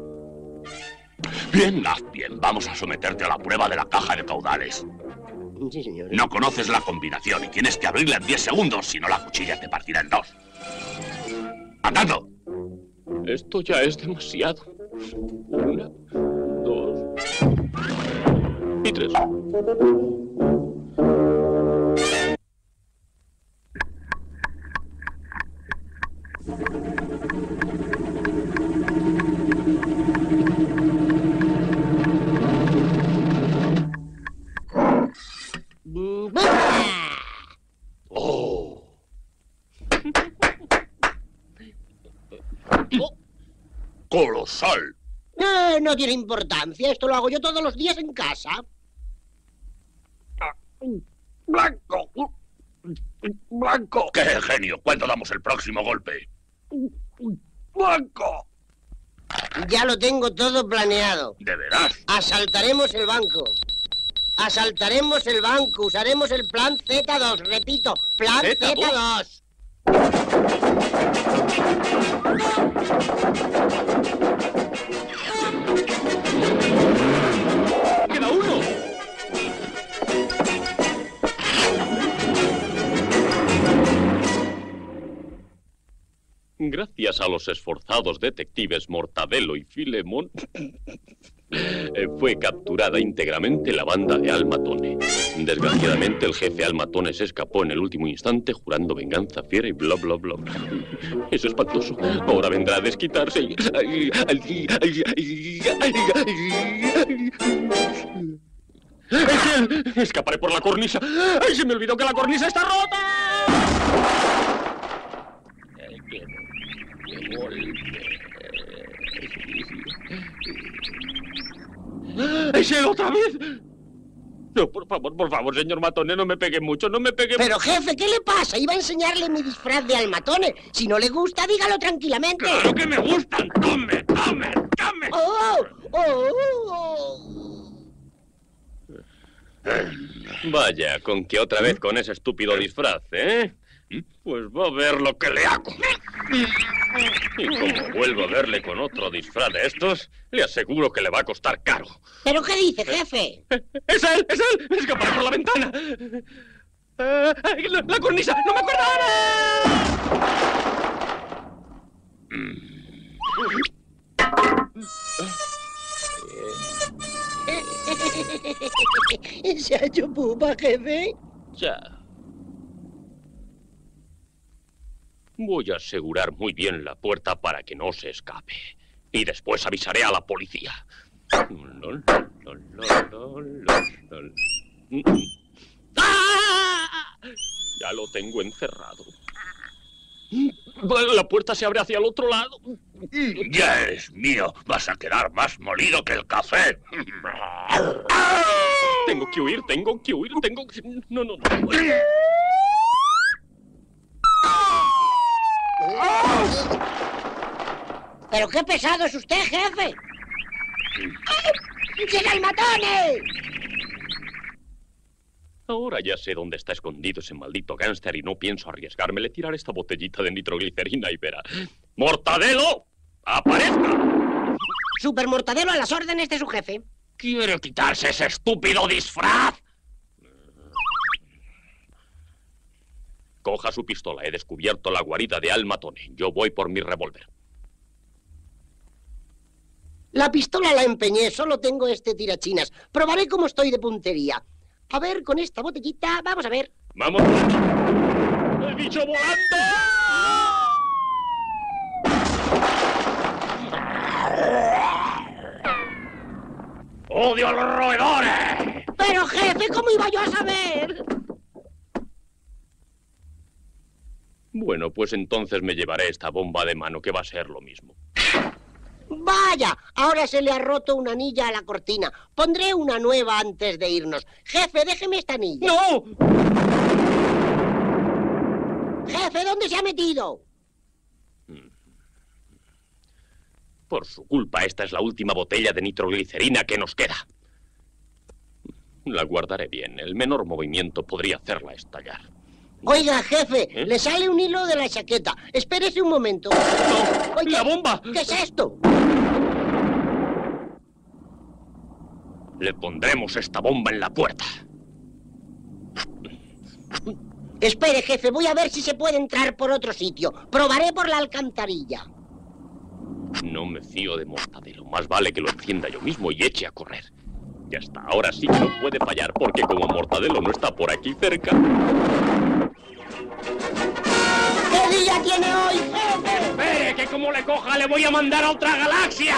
S6: Bien, haz bien. Vamos a someterte a la prueba de la caja de caudales.
S4: Sí, señor.
S6: No conoces la combinación y tienes que abrirla en 10 segundos, si no la cuchilla te partirá en dos. ¡Andando!
S1: Esto ya es demasiado. Una, dos y tres.
S6: ¡Colosal!
S4: Eh, no tiene importancia. Esto lo hago yo todos los días en casa.
S6: ¡Blanco! ¡Blanco! ¡Qué genio! ¿Cuándo damos el próximo golpe? ¡Blanco!
S4: Ya lo tengo todo planeado.
S6: ¿De veras?
S4: Asaltaremos el banco. Asaltaremos el banco. Usaremos el plan Z2. Repito, plan
S1: Z2.
S4: Z2.
S1: Gracias a los esforzados detectives Mortadelo y Filemón, fue capturada íntegramente la banda de Almatone. Desgraciadamente, el jefe Almatone se escapó en el último instante jurando venganza fiera y bla, bla, bla. Es espantoso. Ahora vendrá a desquitarse. ¡Ay, sí! ¡Escaparé por la cornisa! ¡Ay, se me olvidó que la cornisa está rota! Golpe. ¡Ay, sí, otra vez! No, por favor, por favor, señor Matone, no me pegue mucho, no me pegue
S4: Pero jefe, ¿qué le pasa? Iba a enseñarle mi disfraz de almatone. Si no le gusta, dígalo tranquilamente.
S6: ¡Claro que me gustan! ¡Tome, tome, tome!
S4: ¡Oh! ¡Oh!
S1: Vaya, con que otra vez con ese estúpido disfraz, ¿eh? Pues va a ver lo que le hago. Y como vuelvo a verle con otro disfraz de estos, le aseguro que le va a costar caro.
S4: ¿Pero qué dice, jefe?
S1: ¡Es él! ¡Es él! ¡Escapar por la ventana! Eh, la, la cornisa! ¡No me acuerdo ahora!
S14: ¿Se ha hecho pupa, jefe?
S1: Ya. Voy a asegurar muy bien la puerta para que no se escape. Y después avisaré a la policía. ¡Ah! Ya lo tengo encerrado. La puerta se abre hacia el otro lado.
S6: Ya es mío. Vas a quedar más molido que el café.
S1: Tengo que huir, tengo que huir, tengo que... No, no, no.
S4: ¿Pero qué pesado es usted, jefe? ¡Llega el matones!
S1: Ahora ya sé dónde está escondido ese maldito gángster y no pienso arriesgarme. Le tiraré esta botellita de nitroglicerina y verá. ¡Mortadelo! ¡Aparezca!
S4: Super Mortadelo a las órdenes de su jefe.
S6: ¿Quiere quitarse ese estúpido disfraz?
S1: Coja su pistola. He descubierto la guarida de Al Matone. Yo voy por mi revólver.
S4: La pistola la empeñé, solo tengo este tirachinas. Probaré cómo estoy de puntería. A ver, con esta botellita, vamos a ver.
S1: ¡Vamos! ¡El bicho volando!
S6: ¡Odio a los roedores!
S4: Pero jefe, ¿cómo iba yo a saber?
S1: Bueno, pues entonces me llevaré esta bomba de mano, que va a ser lo mismo.
S4: Vaya, ahora se le ha roto una anilla a la cortina. Pondré una nueva antes de irnos. Jefe, déjeme esta anilla.
S1: ¡No!
S4: Jefe, ¿dónde se ha metido?
S1: Por su culpa, esta es la última botella de nitroglicerina que nos queda. La guardaré bien. El menor movimiento podría hacerla estallar.
S4: Oiga, jefe,
S1: ¿Eh?
S4: le sale un hilo de la chaqueta. Espérese un momento.
S1: ¡La bomba!
S4: ¿Qué es esto?
S1: Le pondremos esta bomba en la puerta.
S4: Espere, jefe, voy a ver si se puede entrar por otro sitio. Probaré por la alcantarilla.
S1: No me fío de Mortadelo. Más vale que lo encienda yo mismo y eche a correr. Y hasta ahora sí que no puede fallar, porque como Mortadelo no está por aquí cerca.
S4: ¿Qué día tiene hoy, jefe?
S6: ¡Espere, que como le coja le voy a mandar a otra galaxia!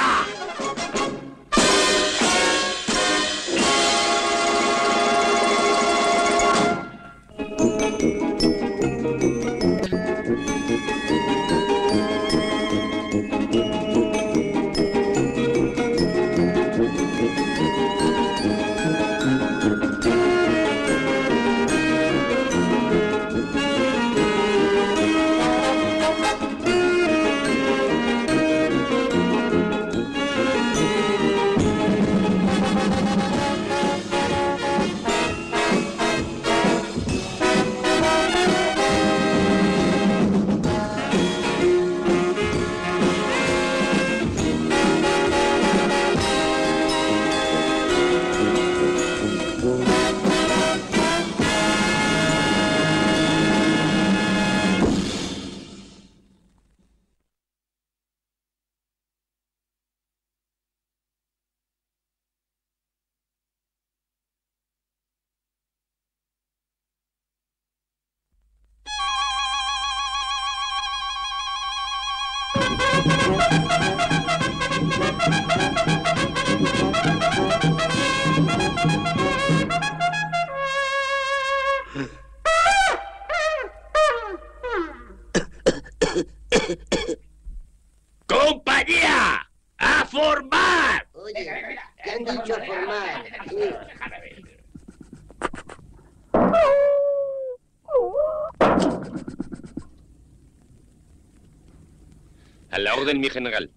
S1: Orden, mi general.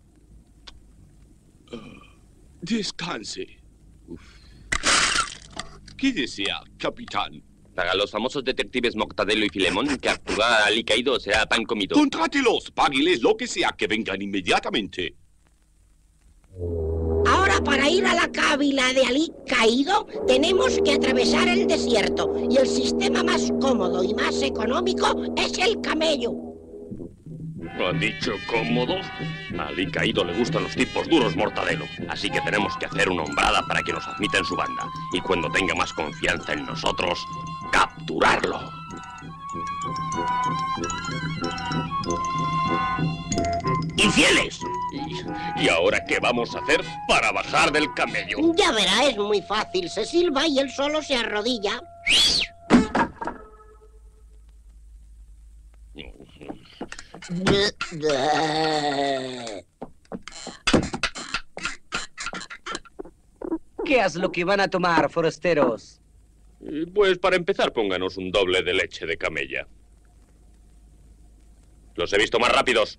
S10: Descanse. ¿Qué desea, capitán?
S1: Para los famosos detectives Mortadelo y Filemón, capturar a Ali caído será pan comido.
S5: Contrátelos, páguiles lo que sea, que vengan inmediatamente.
S4: Ahora para ir a la cábila de Ali caído tenemos que atravesar el desierto y el sistema más cómodo y más económico es el camello.
S1: ¿Ha dicho cómodo? A Ali caído le gustan los tipos duros, Mortadelo. Así que tenemos que hacer una hombrada para que nos admita en su banda. Y cuando tenga más confianza en nosotros, capturarlo.
S6: ¡Infieles!
S1: ¿Y, y ahora qué vamos a hacer para bajar del camello?
S4: Ya verá, es muy fácil. Se silba y él solo se arrodilla.
S10: ¿Qué es lo que van a tomar, forasteros?
S1: Eh, Pues para empezar, pónganos un doble de leche de camella. Los he visto más rápidos.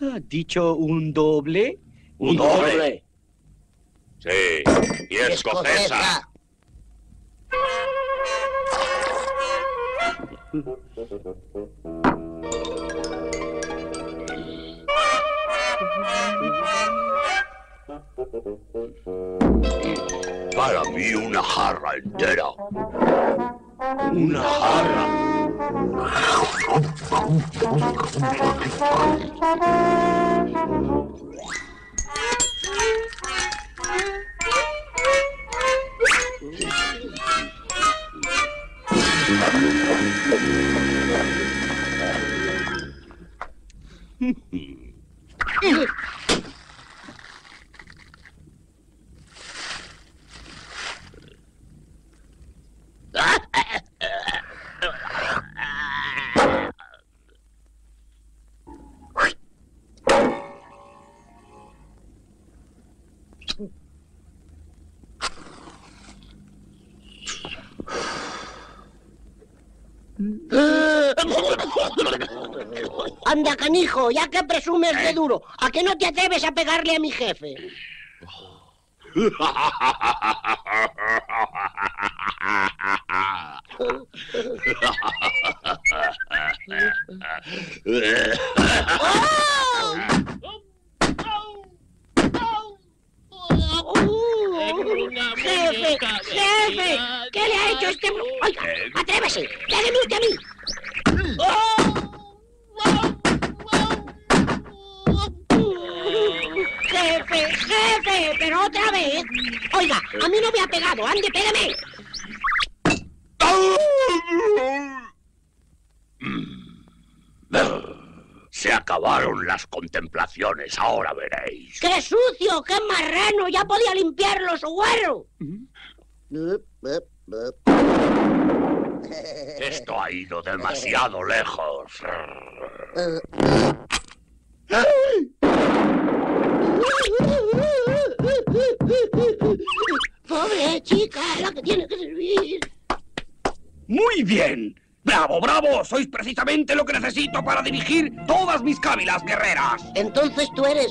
S10: ¿Ha dicho un doble?
S1: ¿Un doble? Sí, y escocesa.
S5: Para mí una jarra entera. Una jarra. Ah!
S4: Anda, canijo, ya que presumes de duro, ¿a qué no te atreves a pegarle a mi jefe? ¡Jefe! ¡Jefe! ¿Qué le ha hecho este... Oiga, atrévese, déjeme usted a mí. Jefe, jefe, pero otra vez. Oiga, a mí no me ha pegado, ande, pégame.
S5: Se acabaron las contemplaciones, ahora veréis.
S4: ¡Qué sucio, qué marrano! Ya podía limpiarlo su güero.
S5: Esto ha ido demasiado lejos.
S4: Pobre chica, la que tiene que servir.
S12: Muy bien. Bravo, bravo. Sois precisamente lo que necesito para dirigir todas mis cávilas guerreras.
S4: Entonces tú eres...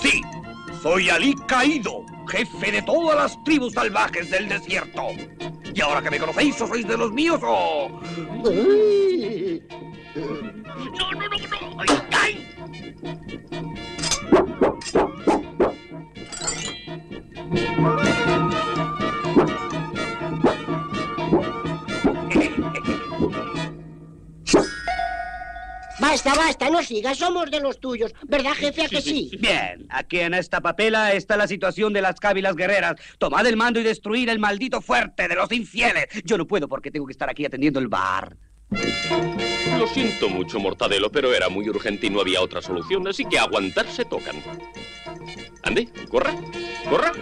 S12: Sí, soy Ali Caído, jefe de todas las tribus salvajes del desierto. Y ahora que me conocéis, ¿o sois de los míos o...?
S5: No, no, no, no. ¡Ay, ay!
S4: Basta, basta, no sigas, somos de los tuyos. ¿Verdad, jefe, a que sí?
S10: Bien, aquí en esta papela está la situación de las cávilas guerreras. Tomad el mando y destruir el maldito fuerte de los infieles. Yo no puedo porque tengo que estar aquí atendiendo el bar.
S1: Lo siento mucho, Mortadelo, pero era muy urgente y no había otra solución, así que aguantarse tocan. Ande, corra, corra.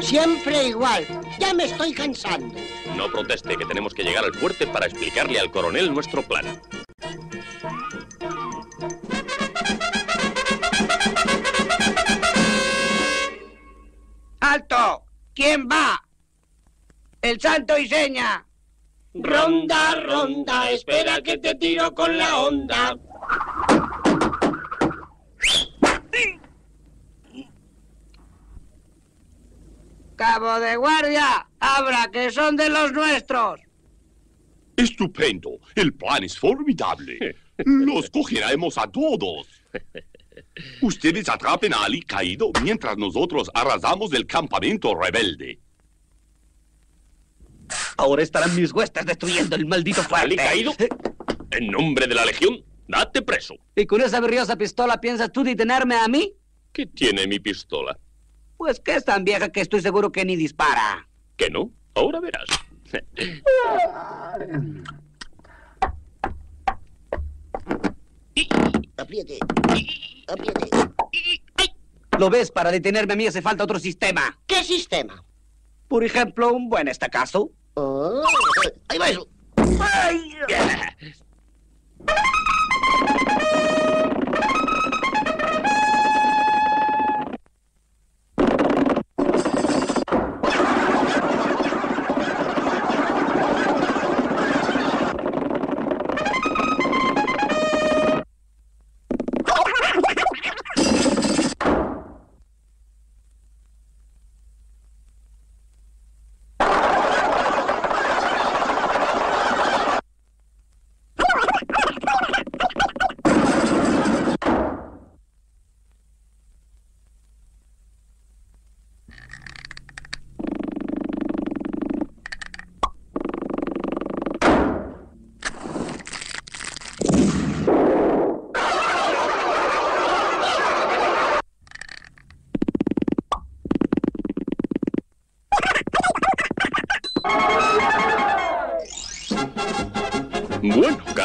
S4: Siempre igual. Ya me estoy cansando.
S1: No proteste, que tenemos que llegar al fuerte para explicarle al coronel nuestro plan.
S10: ¡Alto! ¿Quién va? El santo y seña.
S4: Ronda, ronda, espera que te tiro con la onda.
S10: Cabo de guardia, abra que son de los nuestros.
S6: Estupendo. El plan es formidable. Los cogeremos a todos. Ustedes atrapen a Ali caído mientras nosotros arrasamos el campamento rebelde.
S10: Ahora estarán mis huestes destruyendo el maldito fuerte.
S1: Ali caído. En nombre de la Legión, date preso.
S10: ¿Y con esa brillosa pistola piensas tú detenerme a mí?
S1: ¿Qué tiene mi pistola?
S10: Pues que es tan vieja que estoy seguro que ni dispara.
S1: ¿Que no? Ahora verás.
S4: Apriete. Apriete.
S10: ¿Lo ves? Para detenerme a mí hace falta otro sistema.
S4: ¿Qué sistema?
S10: Por ejemplo, un buen estacazo.
S4: Oh, ahí va eso.
S10: ¡Ay!
S1: Bueno,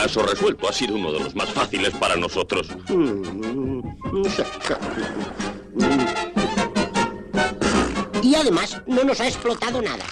S1: caso resuelto. Ha sido uno de los más fáciles para nosotros.
S4: Y además no nos ha explotado nada.